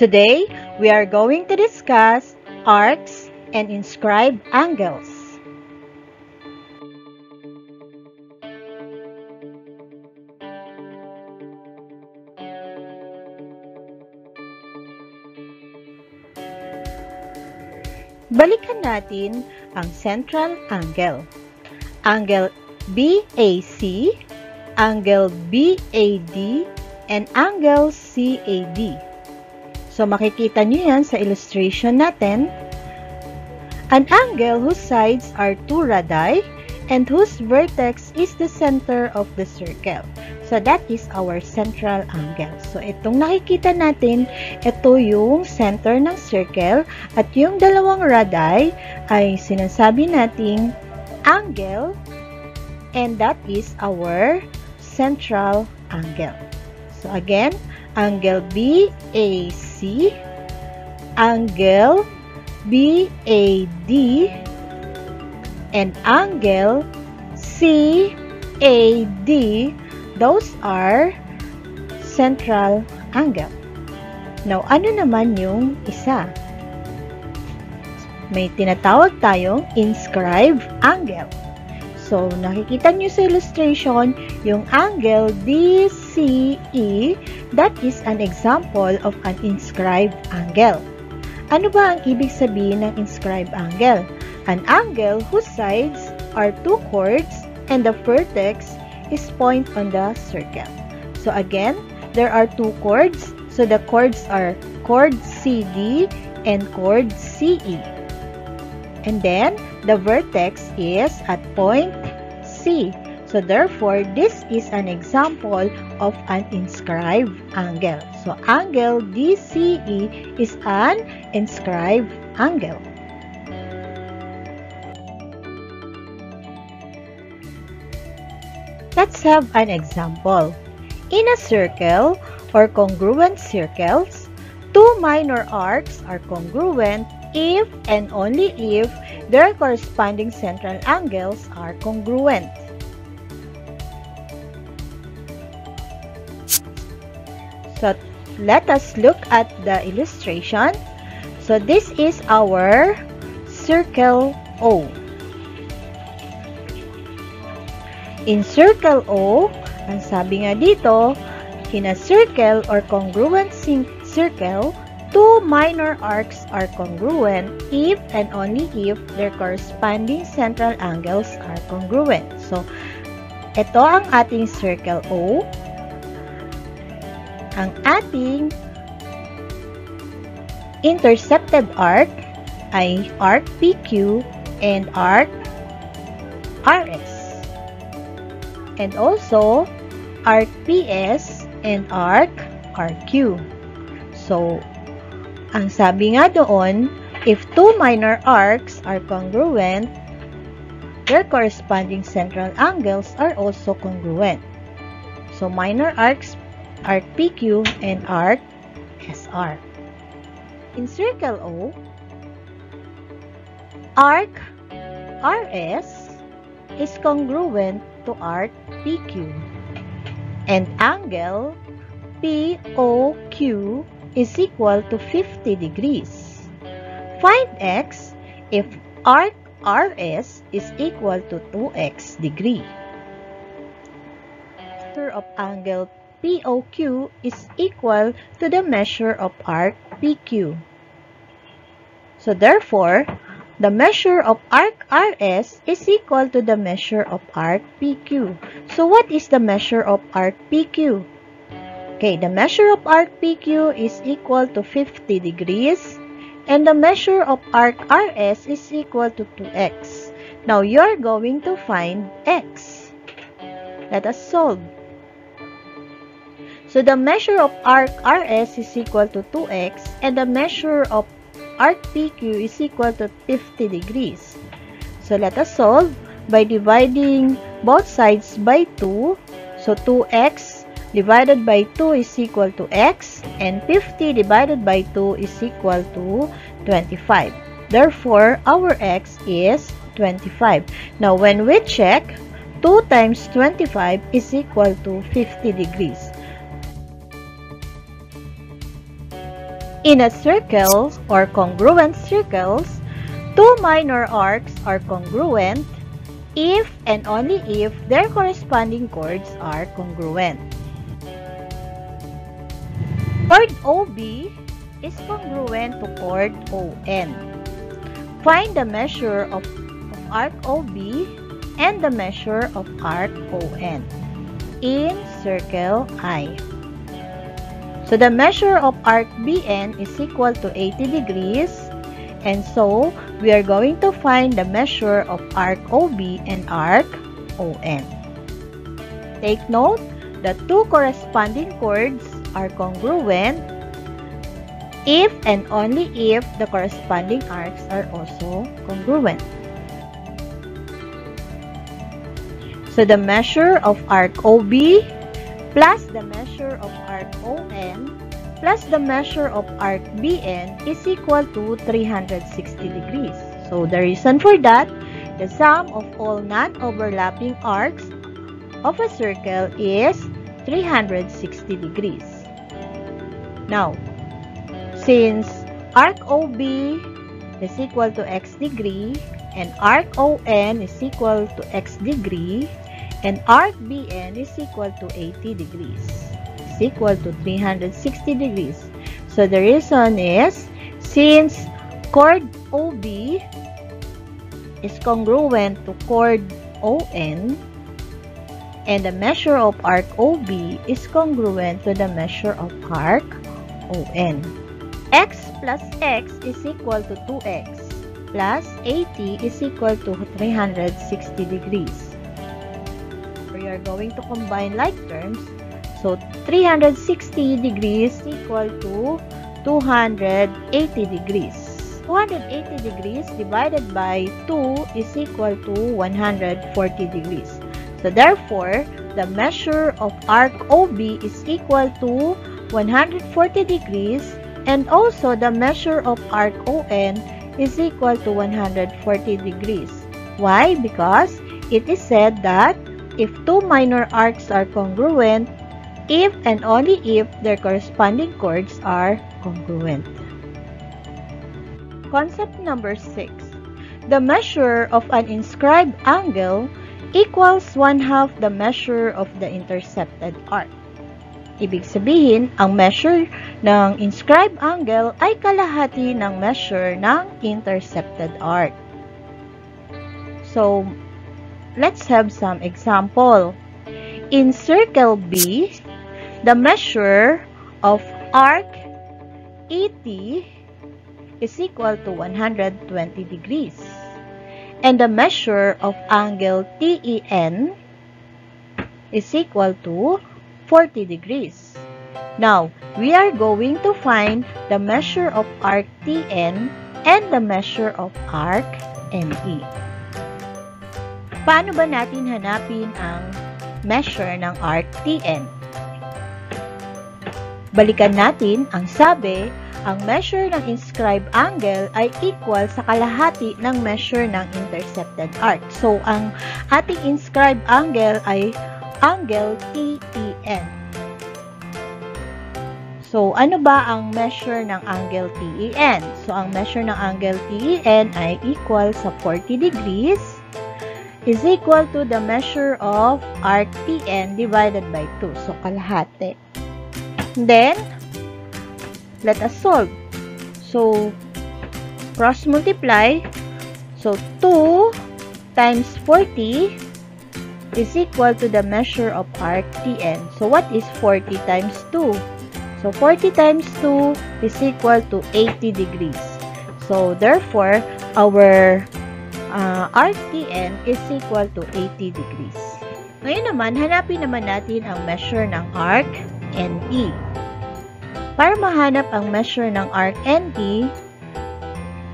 Today, we are going to discuss arcs and inscribed angles. Balikan natin ang central angle. Angle BAC, angle BAD, and angle CAD. So makikita nyo yan sa illustration natin. An angle whose sides are two radii and whose vertex is the center of the circle. So that is our central angle. So itong nakikita natin, ito yung center ng circle at yung dalawang radii ay sinasabi nating angle and that is our central angle. So again, angle BAC, angle BAD, and angle CAD, those are central angle. Now, ano naman yung isa? May tinatawag tayong inscribed angle. So, nakikita nyo sa illustration, yung angle DCE, that is an example of an inscribed angle. Ano ba ang ibig sabihin ng inscribed angle? An angle whose sides are two chords and the vertex is point on the circle. So again, there are two chords. So the chords are chord CD and chord CE. And then, the vertex is at point C. So therefore, this is an example of an inscribed angle. So angle DCE is an inscribed angle. Let's have an example. In a circle or congruent circles, two minor arcs are congruent if and only if their corresponding central angles are congruent. So, let us look at the illustration. So, this is our circle O. In circle O, ang sabi nga dito, in a circle or congruent circle, two minor arcs are congruent if and only if their corresponding central angles are congruent. So, ito ang ating circle O. Ang ating intercepted arc ay arc PQ and arc RS. And also, arc PS and arc RQ. So, ang sabi nga doon, if two minor arcs are congruent, their corresponding central angles are also congruent. So, minor arcs, arc PQ and arc SR. In circle O, arc RS is congruent to arc PQ and angle POQ is equal to 50 degrees. Find x if arc RS is equal to 2x degree. Of angle POQ is equal to the measure of arc PQ. So therefore, the measure of arc RS is equal to the measure of arc PQ. So what is the measure of arc PQ? Okay, the measure of arc PQ is equal to 50 degrees and the measure of arc RS is equal to 2x. Now, you're going to find x. Let us solve. So, the measure of arc RS is equal to 2x and the measure of arc PQ is equal to 50 degrees. So, let us solve by dividing both sides by 2. So, 2x divided by 2 is equal to x and 50 divided by 2 is equal to 25. Therefore, our x is 25. Now, when we check, 2 times 25 is equal to 50 degrees. In a circle or congruent circles, two minor arcs are congruent if and only if their corresponding chords are congruent. Chord OB is congruent to chord ON. Find the measure of, of arc OB and the measure of arc ON in circle I. So the measure of arc BN is equal to 80 degrees and so we are going to find the measure of arc OB and arc ON. Take note, the two corresponding chords are congruent if and only if the corresponding arcs are also congruent. So the measure of arc OB plus the measure of arc ON plus the measure of arc BN is equal to 360 degrees. So the reason for that, the sum of all non-overlapping arcs of a circle is 360 degrees. Now, since arc OB is equal to x degree and arc ON is equal to x degree, and arc BN is equal to 80 degrees. Is equal to 360 degrees. So the reason is since chord OB is congruent to chord ON and the measure of arc OB is congruent to the measure of arc ON. x plus x is equal to 2x plus 80 is equal to 360 degrees are going to combine like terms. So, 360 degrees equal to 280 degrees. 280 degrees divided by 2 is equal to 140 degrees. So, therefore, the measure of arc OB is equal to 140 degrees and also the measure of arc ON is equal to 140 degrees. Why? Because it is said that if two minor arcs are congruent if and only if their corresponding chords are congruent. Concept number 6. The measure of an inscribed angle equals one-half the measure of the intercepted arc. Ibig sabihin, ang measure ng inscribed angle ay kalahati ng measure ng intercepted arc. So, Let's have some example. In circle B, the measure of arc ET is equal to 120 degrees. And the measure of angle TEN is equal to 40 degrees. Now, we are going to find the measure of arc TN and the measure of arc NE. Paano ba natin hanapin ang measure ng arc TN? Balikan natin ang sabi, ang measure ng inscribed angle ay equal sa kalahati ng measure ng intercepted arc. So, ang ating inscribed angle ay angle TEN. So, ano ba ang measure ng angle TEN? So, ang measure ng angle TEN ay equal sa 40 degrees is equal to the measure of arc TN divided by 2. So, kalahati. Then, let us solve. So, cross multiply. So, 2 times 40 is equal to the measure of arc TN. So, what is 40 times 2? So, 40 times 2 is equal to 80 degrees. So, therefore, our uh, RTN is equal to 80 degrees. Ngayon naman, hanapin naman natin ang measure ng arc NE. Para mahanap ang measure ng arc NE,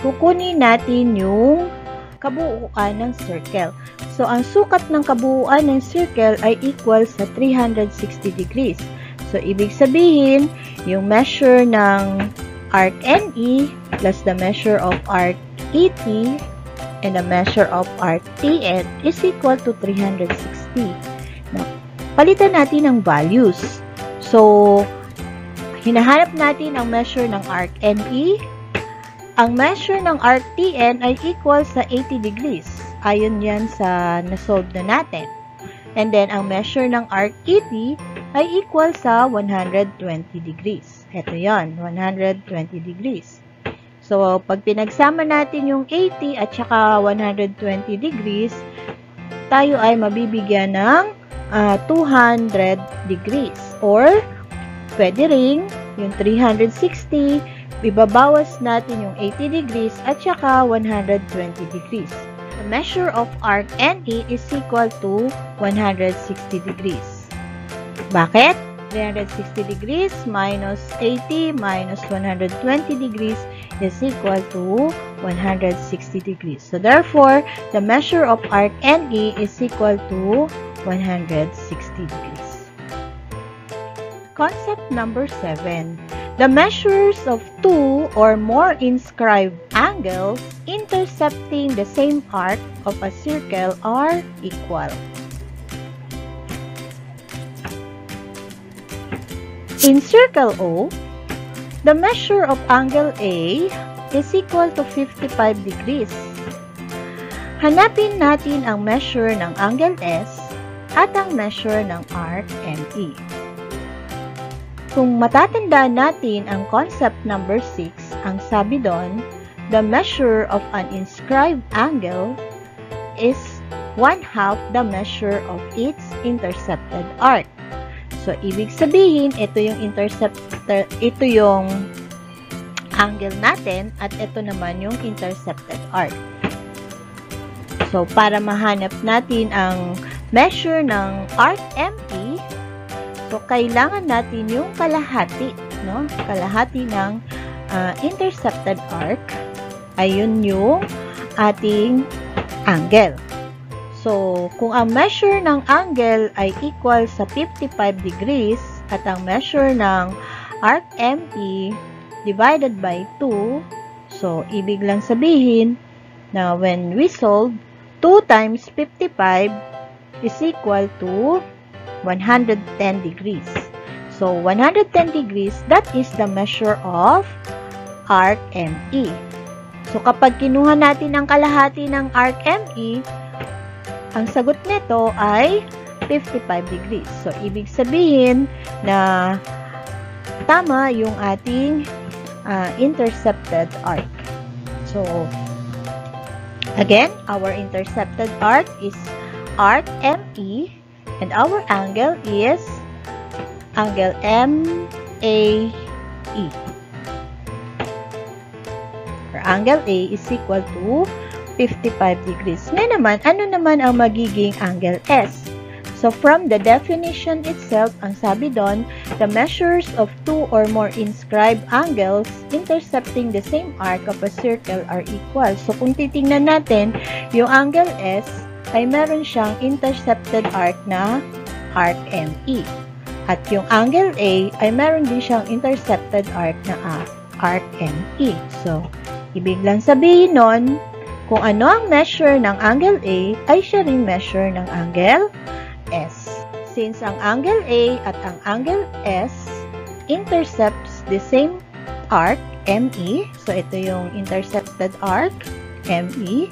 kukunin natin yung kabuuan ng circle. So, ang sukat ng kabuuan ng circle ay equal sa 360 degrees. So, ibig sabihin, yung measure ng arc NE plus the measure of arc ET and the measure of arc TN is equal to 360. Now, palitan natin ang values. So, hinahanap natin ang measure ng arc NE. Ang measure ng arc TN ay equal sa 80 degrees. Ayon yan sa nasolve na natin. And then, ang measure ng arc ET ay equal sa 120 degrees. Ito yon 120 degrees. So, pag pinagsama natin yung 80 at saka 120 degrees, tayo ay mabibigyan ng uh, ah, 200 degrees. Or, pwede ring yung 360, ibabawas natin yung 80 degrees at saka 120 degrees. The measure of arc NE is equal to 160 degrees. Bakit? 360 degrees minus 80 minus 120 degrees is equal to 160 degrees. So therefore, the measure of arc NE is equal to 160 degrees. Concept number 7. The measures of two or more inscribed angles intercepting the same arc of a circle are equal. In circle O, the measure of angle A is equal to 55 degrees. Hanapin natin ang measure ng angle S at ang measure ng arc ME. Kung matatandaan natin ang concept number 6, ang sabi doon, the measure of an inscribed angle is one half the measure of its intercepted arc. So, ibig sabihin, ito yung interceptor, ito yung angle natin at ito naman yung intercepted arc. So, para mahanap natin ang measure ng arc ME, so kailangan natin yung kalahati, no? Kalahati ng uh, intercepted arc. Ayun yung ating angle. So, kung ang measure ng angle ay equal sa 55 degrees at ang measure ng arc ME divided by 2, so, ibig lang sabihin na when we solve, 2 times 55 is equal to 110 degrees. So, 110 degrees, that is the measure of arc ME. So, kapag kinuha natin ang kalahati ng arc ME, ang sagot nito ay 55 degrees. So, ibig sabihin na tama yung ating uh, intercepted arc. So, again, our intercepted arc is arc ME and our angle is angle MAE. Our angle A is equal to 55 degrees. Ngayon naman, ano naman ang magiging angle S? So, from the definition itself, ang sabi doon, the measures of two or more inscribed angles intercepting the same arc of a circle are equal. So, kung titingnan natin, yung angle S ay meron siyang intercepted arc na arc ME. At yung angle A ay meron din siyang intercepted arc na arc ME. So, ibig lang sabihin nun, kung ano ang measure ng angle A, ay siya rin measure ng angle S. Since ang angle A at ang angle S intercepts the same arc, ME, so ito yung intercepted arc, ME.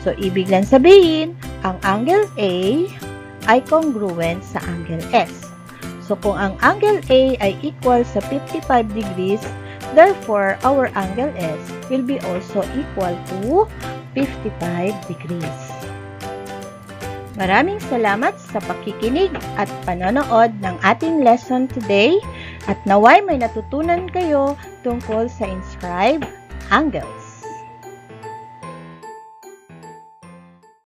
So, ibig lang sabihin, ang angle A ay congruent sa angle S. So, kung ang angle A ay equal sa 55 degrees, therefore, our angle S will be also equal to 55 degrees. Maraming salamat sa pakikinig at panonood ng ating lesson today at naway may natutunan kayo tungkol sa inscribed angles.